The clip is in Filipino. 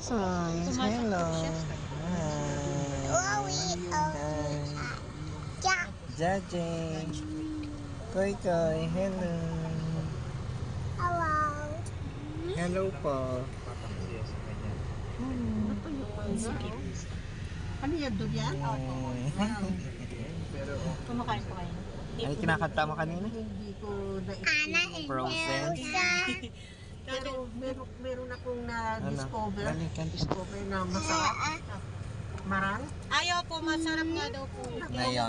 signs. Hello. Hi. Hi. Jaje. Koy Koy. Hello. Hello po. Ano yan, durian? Kumakain po kayo. Ay, kinakanta mo kanina? Hindi ko na Frozen. Pero meron, meron akong na-discover. Discover na masarap. Marang. Ayaw po, masarap nga daw po. Ngayon.